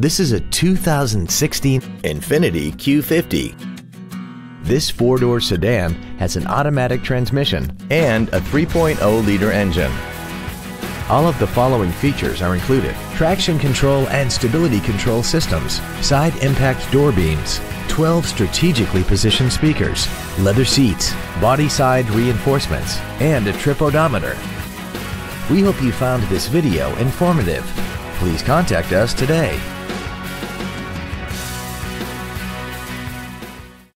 This is a 2016 Infiniti Q50. This four-door sedan has an automatic transmission and a 3.0-liter engine. All of the following features are included. Traction control and stability control systems, side impact door beams, 12 strategically positioned speakers, leather seats, body side reinforcements, and a trip odometer. We hope you found this video informative. Please contact us today.